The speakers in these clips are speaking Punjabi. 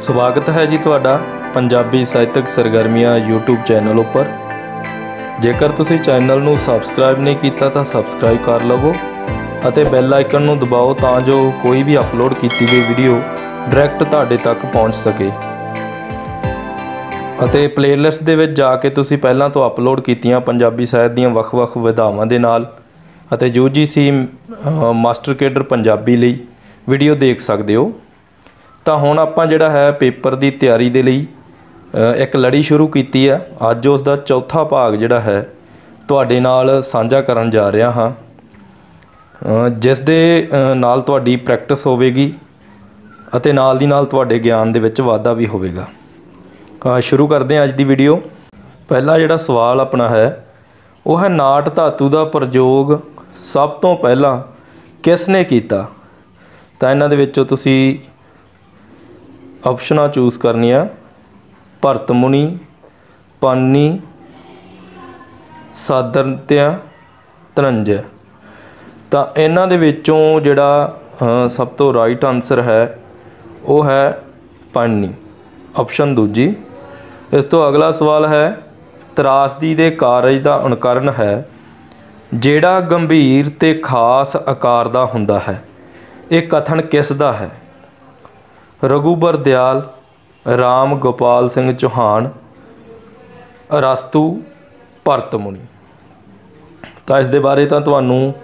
ਸਵਾਗਤ ਹੈ ਜੀ ਤੁਹਾਡਾ ਪੰਜਾਬੀ ਸਾਹਿਤਕ ਸਰਗਰਮੀਆਂ YouTube ਚੈਨਲ ਉੱਪਰ। ਜੇਕਰ ਤੁਸੀਂ ਚੈਨਲ ਨੂੰ ਸਬਸਕ੍ਰਾਈਬ ਨਹੀਂ ਕੀਤਾ ਤਾਂ ਸਬਸਕ੍ਰਾਈਬ ਕਰ ਲਵੋ ਅਤੇ ਬੈਲ ਆਈਕਨ ਨੂੰ ਦਬਾਓ ਤਾਂ ਜੋ ਕੋਈ ਵੀ ਅਪਲੋਡ ਕੀਤੀ ਗਈ ਵੀਡੀਓ ਡਾਇਰੈਕਟ ਤੁਹਾਡੇ ਤੱਕ ਪਹੁੰਚ ਸਕੇ। ਅਤੇ ਪਲੇਲਿਸਟ ਦੇ ਵਿੱਚ ਜਾ ਕੇ ਤੁਸੀਂ ਪਹਿਲਾਂ ਤੋਂ ਅਪਲੋਡ ਕੀਤੀਆਂ ਪੰਜਾਬੀ ਸਾਹਿਤ ਦੀਆਂ ਵੱਖ-ਵੱਖ ਵਿਧਾਵਾਂ ਦੇ ਨਾਲ ਅਤੇ UGC ਅ, ਮਾਸਟਰ ਕੇਡਰ ਪੰਜਾਬੀ ਲਈ ਵੀਡੀਓ ਦੇਖ ਸਕਦੇ ਹੋ। ਤਾਂ ਹੁਣ ਆਪਾਂ ਜਿਹੜਾ ਹੈ ਪੇਪਰ ਦੀ ਤਿਆਰੀ ਦੇ ਲਈ ਇੱਕ ਲੜੀ ਸ਼ੁਰੂ ਕੀਤੀ ਹੈ। ਅੱਜ ਉਸ ਦਾ ਚੌਥਾ ਭਾਗ ਜਿਹੜਾ ਹੈ, ਤੁਹਾਡੇ ਨਾਲ ਸਾਂਝਾ ਕਰਨ ਜਾ ਰਿਹਾ ਹਾਂ। ਜਿਸ ਦੇ ਨਾਲ ਤੁਹਾਡੀ ਪ੍ਰੈਕਟਿਸ ਹੋਵੇਗੀ ਅਤੇ ਨਾਲ ਦੀ ਨਾਲ ਤੁਹਾਡੇ ਗਿਆਨ ਦੇ ਵਿੱਚ ਵਾਧਾ ਵੀ ਹੋਵੇਗਾ। ਸ਼ੁਰੂ ਕਰਦੇ ਹਾਂ ਅੱਜ ਦੀ ਵੀਡੀਓ ਪਹਿਲਾ ਜਿਹੜਾ ਸਵਾਲ ਆਪਣਾ ਹੈ, ਉਹ ਹੈ ਨਾਟ ਧਾਤੂ ਦਾ ਪ੍ਰਯੋਗ ਸਭ ਤੋਂ ਪਹਿਲਾਂ ਕਿਸ ਨੇ ਕੀਤਾ? ਤਾਂ ਇਹਨਾਂ ਦੇ ਵਿੱਚੋਂ ਤੁਸੀਂ ਆਪਸ਼ਨਾਂ ਚੂਜ਼ ਕਰਨੀਆਂ। ਭਰਤ ਮੁਨੀ, ਪਾਨੀ ਸਾਦਰਤਿਆ ਧਨੰਜੈ। ਤਾਂ ਇਹਨਾਂ ਦੇ ਵਿੱਚੋਂ ਜਿਹੜਾ ਸਭ ਤੋਂ ਰਾਈਟ ਆਨਸਰ ਹੈ, ਉਹ ਹੈ ਪਾਨੀ। ਆਪਸ਼ਨ ਦੂਜੀ। ਇਸ ਤੋਂ ਅਗਲਾ ਸਵਾਲ ਹੈ, ਤਰਾਸਦੀ ਦੇ ਕਾਰਜ ਦਾ ਅਨੁਕਰਨ ਹੈ, ਜਿਹੜਾ ਗੰਭੀਰ ਤੇ ਖਾਸ ਆਕਾਰ ਦਾ ਹੁੰਦਾ ਹੈ। ਇਹ ਕਥਨ ਕਿਸ ਦਾ ਹੈ? ਰਘੂਬਰ ਦਿਆਲ, ਰਾਮ ਗੋਪਾਲ ਸਿੰਘ ਚੌਹਾਨ, ਰਸਤੂ ਭਰਤ ਮੁਨੀ। ਤਾਂ ਇਸ ਦੇ ਬਾਰੇ ਤਾਂ ਤੁਹਾਨੂੰ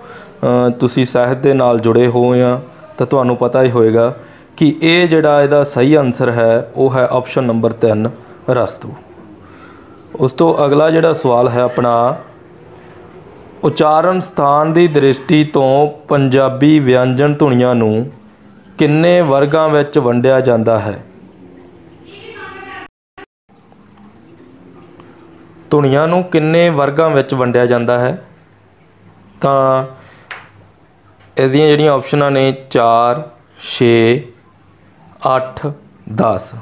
ਤੁਸੀਂ ਸਾਹਿਤ ਦੇ ਨਾਲ ਜੁੜੇ ਹੋ ਆ, ਤਾਂ ਤੁਹਾਨੂੰ ਪਤਾ ਹੀ ਹੋਏਗਾ ਕਿ ਇਹ ਜਿਹੜਾ ਇਹਦਾ ਸਹੀ ਆਨਸਰ ਹੈ, ਉਹ ਹੈ ਆਪਸ਼ਨ ਨੰਬਰ 3 ਰਸਤੂ। ਉਸ ਤੋਂ ਅਗਲਾ ਜਿਹੜਾ ਸਵਾਲ ਹੈ ਆਪਣਾ, ਉਚਾਰਨ ਸਥਾਨ ਦੀ ਦ੍ਰਿਸ਼ਟੀ ਤੋਂ ਪੰਜਾਬੀ ਵਿਅੰਜਨ ਧੁਨੀਆਂ ਨੂੰ ਕਿੰਨੇ ਵਰਗਾਂ ਵਿੱਚ ਵੰਡਿਆ ਜਾਂਦਾ ਹੈ? ਧੁਨੀਆਂ ਨੂੰ ਕਿੰਨੇ ਵਰਗਾਂ ਵਿੱਚ ਵੰਡਿਆ ਜਾਂਦਾ ਹੈ? ਤਾਂ ਇਸ ਦੀਆਂ ਜਿਹੜੀਆਂ ਆਪਸ਼ਨਾਂ ਨੇ 4 6 8 10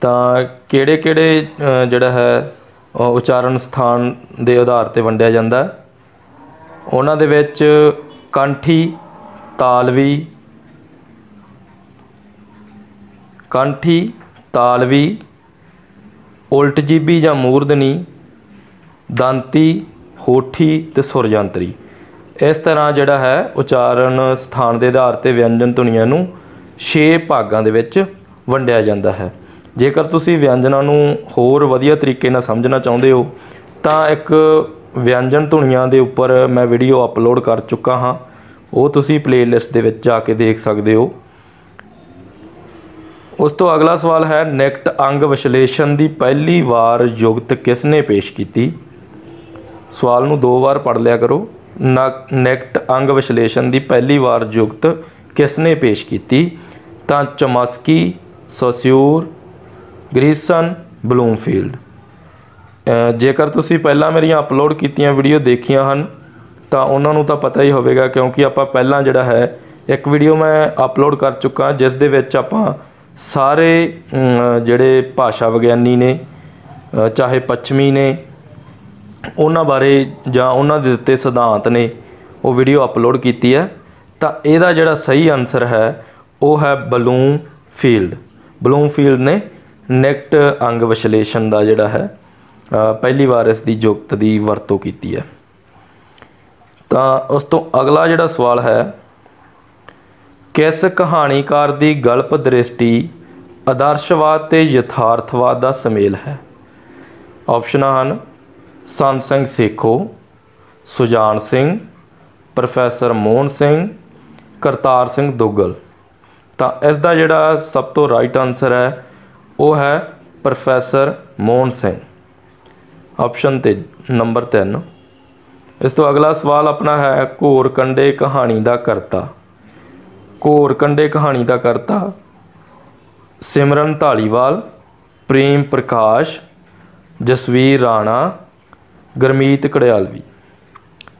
ਤਾਂ ਕਿਹੜੇ ਕਿਹੜੇ ਜਿਹੜਾ ਹੈ ਉਚਾਰਨ ਸਥਾਨ ਦੇ ਆਧਾਰ ਤੇ ਵੰਡਿਆ ਜਾਂਦਾ ਉਹਨਾਂ ਦੇ ਵਿੱਚ ਕੰਠੀ, ਤਾਲਵੀ ਕੰਠੀ, ਤਾਲਵੀ ਉਲਟ ਜੀਬੀ ਜਾਂ ਮੂਰਧਨੀ, ਦੰਤੀ, ਹੋਠੀ ਤੇ ਸੁਰਯੰਤਰੀ। ਇਸ ਤਰ੍ਹਾਂ ਜਿਹੜਾ ਹੈ ਉਚਾਰਨ ਸਥਾਨ ਦੇ ਆਧਾਰ ਤੇ ਵਿਅੰਜਨ ਧੁਨੀਆਂ ਨੂੰ 6 ਭਾਗਾਂ ਦੇ ਵਿੱਚ ਵੰਡਿਆ ਜਾਂਦਾ ਹੈ। ਜੇਕਰ ਤੁਸੀਂ ਵਿਅੰਜਨਾਂ ਨੂੰ ਹੋਰ ਵਧੀਆ ਤਰੀਕੇ ਨਾਲ ਸਮਝਣਾ ਚਾਹੁੰਦੇ ਹੋ, ਤਾਂ ਇੱਕ ਵਿਅੰਜਨ ਧੁਨੀਆਂ ਦੇ ਉੱਪਰ ਮੈਂ ਵੀਡੀਓ ਅਪਲੋਡ ਕਰ ਚੁੱਕਾ ਹਾਂ। ਉਹ ਤੁਸੀਂ ਪਲੇਲਿਸਟ ਦੇ ਵਿੱਚ ਜਾ ਕੇ ਦੇਖ ਸਕਦੇ ਹੋ। ਉਸ ਤੋਂ ਅਗਲਾ ਸਵਾਲ ਹੈ, ਨੈਕਟ ਅੰਗ ਵਿਸ਼ਲੇਸ਼ਣ ਦੀ ਪਹਿਲੀ ਵਾਰ ਯੁਗਤ ਕਿਸ ਨੇ ਪੇਸ਼ ਕੀਤੀ? ਸਵਾਲ ਨੂੰ ਦੋ ਵਾਰ ਪੜ੍ਹ ਲਿਆ ਕਰੋ। ਨਕ- ਨੈਕਟ ਅੰਗ ਵਿਸ਼ਲੇਸ਼ਣ ਦੀ ਪਹਿਲੀ ਵਾਰ ਯੁਗਤ ਕਿਸ ਨੇ ਪੇਸ਼ ਕੀਤੀ? ਤਾਂ ਚਮਸਕੀ, ਸੋਸਿਊਰ, ਗ੍ਰੀਸਨ, ਬਲੂਮਫੀਲਡ। ਜੇਕਰ ਤੁਸੀਂ ਪਹਿਲਾਂ ਮੇਰੀਆਂ ਅਪਲੋਡ ਕੀਤੀਆਂ ਵੀਡੀਓ ਦੇਖੀਆਂ ਹਨ, ਤਾਂ ਉਹਨਾਂ ਨੂੰ ਤਾਂ ਪਤਾ ਹੀ ਹੋਵੇਗਾ, ਕਿਉਂਕਿ ਆਪਾਂ ਪਹਿਲਾਂ ਜਿਹੜਾ ਹੈ, ਇੱਕ ਵੀਡੀਓ ਮੈਂ ਅਪਲੋਡ ਕਰ ਚੁੱਕਾ, ਜਿਸ ਦੇ ਵਿੱਚ ਆਪਾਂ ਸਾਰੇ ਜਿਹੜੇ ਭਾਸ਼ਾ ਵਿਗਿਆਨੀ ਨੇ ਚਾਹੇ ਪੱਛਮੀ ਨੇ, ਉਹਨਾਂ ਬਾਰੇ ਜਾਂ ਉਹਨਾਂ ਦੇ ਦਿੱਤੇ ਸਿਧਾਂਤ ਨੇ, ਉਹ ਵੀਡੀਓ ਅਪਲੋਡ ਕੀਤੀ ਹੈ। ਤਾਂ ਇਹਦਾ ਜਿਹੜਾ ਸਹੀ ਆਨਸਰ ਹੈ, ਉਹ ਹੈ ਬਲੂਮ ਫੀਲਡ ਬਲੂਮ ਫੀਲਡ ਨੇ ਨੈਕਟ ਅੰਗ ਵਿਸ਼ਲੇਸ਼ਣ ਦਾ ਜਿਹੜਾ ਹੈ ਪਹਿਲੀ ਵਾਰ ਇਸ ਦੀ ਜੁਗਤ ਦੀ ਵਰਤੋਂ ਕੀਤੀ ਹੈ। ਤਾਂ ਉਸ ਤੋਂ ਅਗਲਾ ਜਿਹੜਾ ਸਵਾਲ ਹੈ ਕਿਸ ਕਹਾਣੀਕਾਰ ਦੀ ਗਲਪ ਦ੍ਰਿਸ਼ਟੀ ਆਦਰਸ਼ਵਾਦ ਤੇ ਯਥਾਰਥਵਾਦ ਦਾ ਸੁਮੇਲ ਹੈ? ਆਪਸ਼ਨਾਂ ਹਨ ਸੰਤ ਸਿੰਘ ਸੇਖੋ, ਸੁਜਾਨ ਸਿੰਘ, ਪ੍ਰੋਫੈਸਰ ਮੋਹਨ ਸਿੰਘ, ਕਰਤਾਰ ਸਿੰਘ ਦੁੱਗਲ। ਤਾਂ ਇਸ ਦਾ ਜਿਹੜਾ ਸਭ ਤੋਂ ਰਾਈਟ ਆਨਸਰ ਹੈ, ਉਹ ਹੈ ਪ੍ਰੋਫੈਸਰ ਮੋਹਨ ਸਿੰਘ। ਆਪਸ਼ਨ ਤੇ ਨੰਬਰ 3 ਇਸ ਤੋਂ ਅਗਲਾ ਸਵਾਲ ਆਪਣਾ ਹੈ ਘੋਰ ਕੰਡੇ ਕਹਾਣੀ ਦਾ ਕਰਤਾ। ਘੋਰ ਕੰਡੇ ਕਹਾਣੀ ਦਾ ਕਰਤਾ। ਸਿਮਰਨ ਢਾਲੀਵਾਲ ਪ੍ਰੇਮ ਪ੍ਰਕਾਸ਼, ਜਸਵੀਰ ਰਾਣਾ, ਗਰਮੀਤ ਕੜਿਆਲਵੀ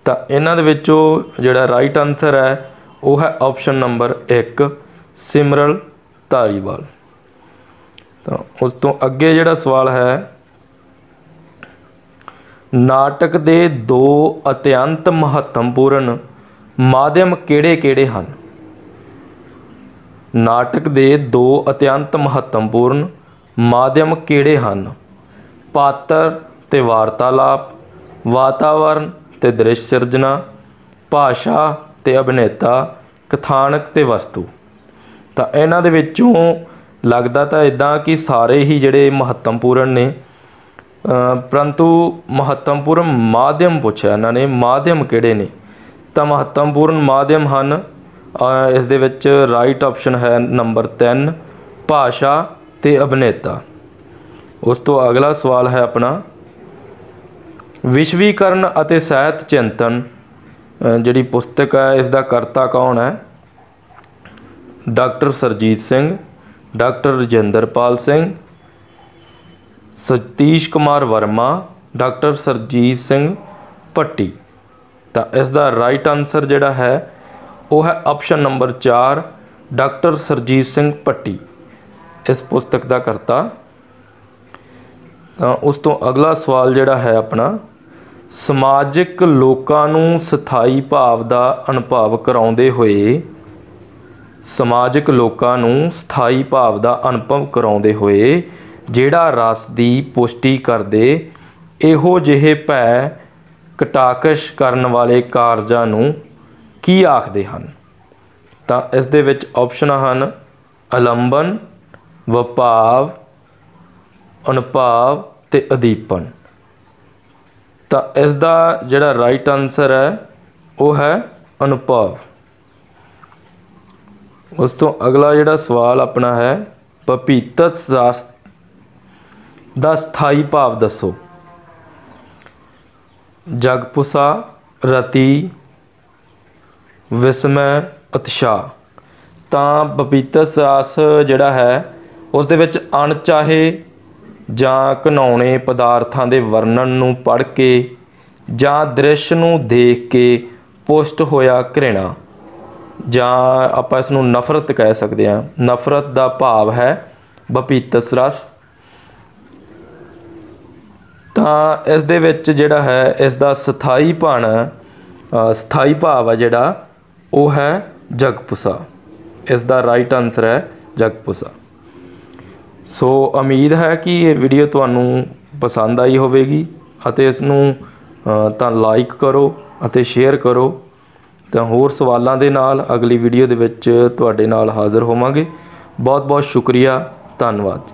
ਤਾਂ ਇਹਨਾਂ ਦੇ ਵਿੱਚੋਂ ਜਿਹੜਾ ਰਾਈਟ ਆਨਸਰ ਹੈ, ਉਹ ਹੈ ਆਪਸ਼ਨ ਨੰਬਰ 1 ਸਿਮਰਨ ਧਾਲੀਵਾਲ। ਤਾਂ ਉਸ ਤੋਂ ਅੱਗੇ ਜਿਹੜਾ ਸਵਾਲ ਹੈ, ਨਾਟਕ ਦੇ ਦੋ ਅਤਿਅੰਤ ਮਹੱਤਵਪੂਰਨ ਮਾਧਿਅਮ ਕਿਹੜੇ-ਕਿਹੜੇ ਹਨ? ਨਾਟਕ ਦੇ ਦੋ ਅਤਿਅੰਤ ਮਹੱਤਵਪੂਰਨ ਮਾਧਿਅਮ ਕਿਹੜੇ ਹਨ? ਪਾਤਰ ਤੇ ਵਾਰਤਾਲਾਪ ਵਾਤਾਵਰਣ ਤੇ ਦ੍ਰਿਸ਼ ਸਿਰਜਣਾ ਭਾਸ਼ਾ ਤੇ ਅਭਿਨੇਤਾ ਕਥਾਨਕ ਤੇ ਵਸਤੂ। ਤਾਂ ਇਹਨਾਂ ਦੇ ਵਿੱਚੋਂ ਲੱਗਦਾ ਤਾਂ ਇਦਾਂ ਕਿ ਸਾਰੇ ਹੀ ਜਿਹੜੇ ਮਹੱਤਵਪੂਰਨ ਨੇ ਅ, ਪਰੰਤੂ ਮਹੱਤਵਪੂਰਨ ਮਾਧਿਅਮ ਪੁੱਛਿਆ ਇਹਨਾਂ ਨੇ ਮਾਧਿਅਮ ਕਿਹੜੇ ਨੇ? ਤਾਂ ਮਹੱਤਵਪੂਰਨ ਮਾਧਿਅਮ ਹਨ ਇਸ ਦੇ ਵਿੱਚ ਰਾਈਟ ਆਪਸ਼ਨ ਹੈ ਨੰਬਰ 3 ਭਾਸ਼ਾ ਤੇ ਅਭਿਨੇਤਾ। ਉਸ ਤੋਂ ਅਗਲਾ ਸਵਾਲ ਹੈ ਆਪਣਾ, ਵਿਸ਼ਵੀਕਰਨ ਅਤੇ ਸਾਹਿਤ ਚਿੰਤਨ ਜਿਹੜੀ ਪੁਸਤਕ ਹੈ, ਇਸ ਦਾ ਕਰਤਾ ਕੌਣ ਹੈ? Doctor Surjit Singh, doctor Rajinderpal Singh, Satish Kumar Verma, doctor Surjit Singh Bhatti ਤਾਂ ਇਸ ਦਾ ਰਾਈਟ ਆਨਸਰ ਜਿਹੜਾ ਹੈ ਉਹ ਹੈ option number 4 doctor Surjit Singh Bhatti. ਇਸ ਪੁਸਤਕ ਦਾ ਕਰਤਾ। ਤਾਂ ਉਸ ਤੋਂ ਅਗਲਾ ਸਵਾਲ ਜਿਹੜਾ ਹੈ ਆਪਣਾ, ਸਮਾਜਿਕ ਲੋਕਾਂ ਨੂੰ ਸਥਾਈ ਭਾਵ ਦਾ ਅਨੁਭਵ ਕਰਾਉਂਦੇ ਹੋਏ, ਸਮਾਜਿਕ ਲੋਕਾਂ ਨੂੰ ਸਥਾਈ ਭਾਵ ਦਾ ਅਨੁਭਵ ਕਰਾਉਂਦੇ ਹੋਏ ਜਿਹੜਾ ਰਸ ਦੀ ਪੁਸ਼ਟੀ ਕਰਦੇ, ਇਹੋ ਜਿਹੇ ਭੈ ਕਟਾਕਸ਼ ਕਰਨ ਵਾਲੇ ਕਾਰਜਾਂ ਨੂੰ ਕੀ ਆਖਦੇ ਹਨ? ਤਾਂ ਇਸ ਦੇ ਵਿੱਚ ਆਪਸ਼ਨਾਂ ਹਨ ਅਲੰਬਨ, ਵਪਾਵ, ਅਨੁਭਾਵ ਤੇ ਅਦੀਪਨ ਤਾਂ ਇਸ ਦਾ ਜਿਹੜਾ ਰਾਈਟ ਆਨਸਰ ਹੈ, ਉਹ ਹੈ ਅਨੁਭਵ। ਉਸ ਤੋਂ ਅਗਲਾ ਜਿਹੜਾ ਸਵਾਲ ਆਪਣਾ ਹੈ ਪਪੀਤਤ ਸਾਸ ਦਾ ਸਥਾਈ ਭਾਵ ਦੱਸੋ। ਜਗਪੁਸਾ, ਰਤੀ ਵਿਸਮੈ ਉਤਸ਼ਾਹ ਤਾਂ ਪਪੀਤਤ ਰਸ ਜਿਹੜਾ ਹੈ, ਉਸ ਦੇ ਵਿੱਚ ਅਣਚਾਹੇ ਜਾਂ ਘਨਾਉਣੇ ਪਦਾਰਥਾਂ ਦੇ ਵਰਣਨ ਨੂੰ ਪੜ੍ਹ ਕੇ ਜਾਂ ਦ੍ਰਿਸ਼ ਨੂੰ ਦੇਖ ਕੇ ਪੁਸ਼ਟ ਹੋਇਆ ਘ੍ਰਿਣਾ। ਜਾਂ ਆਪਾਂ ਇਸ ਨੂੰ ਨਫ਼ਰਤ ਕਹਿ ਸਕਦੇ ਹਾਂ। ਨਫ਼ਰਤ ਦਾ ਭਾਵ ਹੈ ਬਪੀਤਸ ਰਸ ਤਾਂ ਇਸ ਦੇ ਵਿੱਚ ਜਿਹੜਾ ਹੈ, ਇਸ ਦਾ ਸਥਾਈ ਪਣ ਸਥਾਈ ਭਾਵ ਹੈ ਜਿਹੜਾ ਉਹ ਹੈ ਜਗਪੁਸਾ। ਇਸ ਦਾ ਰਾਈਟ ਆਨਸਰ ਹੈ ਜਗਪੁਸਾ। ਸੋ ਉਮੀਦ ਹੈ ਕਿ ਇਹ ਵੀਡੀਓ ਤੁਹਾਨੂੰ ਪਸੰਦ ਆਈ ਹੋਵੇਗੀ ਅਤੇ ਇਸ ਨੂੰ ਤਾਂ ਲਾਈਕ ਕਰੋ ਅਤੇ ਸ਼ੇਅਰ ਕਰੋ। ਤਾਂ ਹੋਰ ਸਵਾਲਾਂ ਦੇ ਨਾਲ ਅਗਲੀ ਵੀਡੀਓ ਦੇ ਵਿੱਚ ਤੁਹਾਡੇ ਨਾਲ ਹਾਜ਼ਰ ਹੋਵਾਂਗੇ। ਬਹੁਤ ਬਹੁਤ ਸ਼ੁਕਰੀਆ। ਧੰਨਵਾਦ